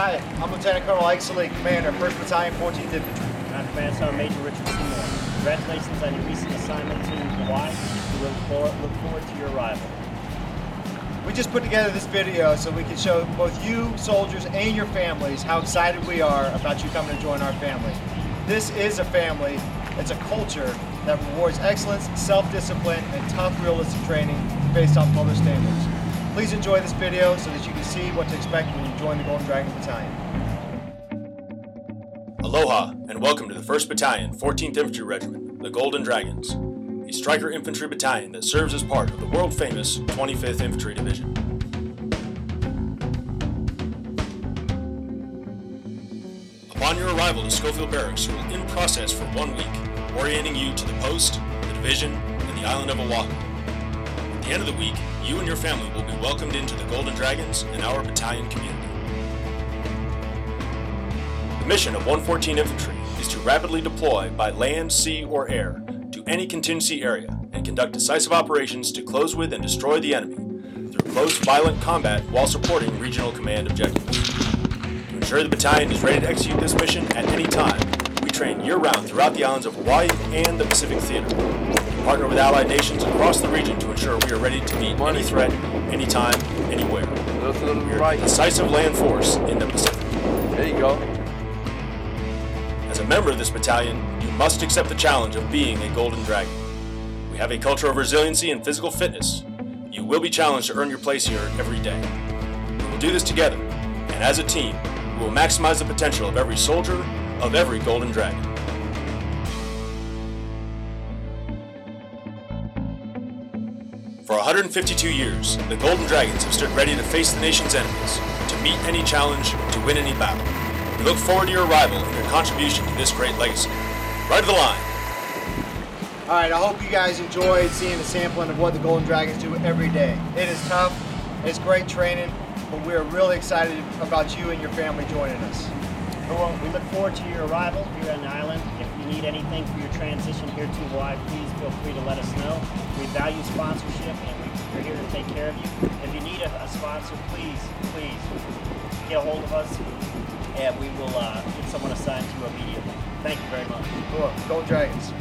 Lieutenant Colonel Ike Sallee, Commander, 1st Battalion, 14th Infantry. And I'm Command Sergeant Major Richard Seymour. Congratulations on your recent assignment to Hawaii. We look forward, look forward to your arrival. We just put together this video so we can show both you, soldiers, and your families how excited we are about you coming to join our family. This is a family, it's a culture that rewards excellence, self-discipline, and tough, realistic training based on public standards. Please enjoy this video so that you can see what to expect when you join the Golden Dragon Battalion. Aloha, and welcome to the 1st Battalion, 14th Infantry Regiment, the Golden Dragons, a Stryker infantry battalion that serves as part of the world famous 25th Infantry Division. Upon your arrival to Schofield Barracks, you will in process for one week, orienting you to the post, the division, and the island of Oahu. The end of the week, you and your family will be welcomed into the Golden Dragons and our battalion community. The mission of 114 Infantry is to rapidly deploy by land, sea, or air to any contingency area and conduct decisive operations to close with and destroy the enemy through close violent combat while supporting regional command objectives. To ensure the battalion is ready to execute this mission at any time, we train year-round throughout the islands of Hawaii and the Pacific Theater. Partner with allied nations across the region to ensure we are ready to meet any threat, anytime, anywhere. Little to the We are a decisive land force in the Pacific. There you go. As a member of this battalion, you must accept the challenge of being a Golden Dragon. We have a culture of resiliency and physical fitness. You will be challenged to earn your place here every day. We will do this together, and as a team, we will maximize the potential of every soldier, of every Golden Dragon. For 152 years, the Golden Dragons have stood ready to face the nation's enemies, to meet any challenge, to win any battle. We look forward to your arrival and your contribution to this great legacy. Right to the line. All right, I hope you guys enjoyed seeing a sampling of what the Golden Dragons do every day. It is tough, it's great training, but we're really excited about you and your family joining us. Well, we look forward to your arrival here on the island. If you need anything for your transition here to Hawaii, please feel free to let us know. We value sponsorship and we- we're here to take care of you. If you need a, a sponsor, please, please get a hold of us and we will uh, get someone assigned to you immediately. Thank you very much. Cool. Golden Dragons.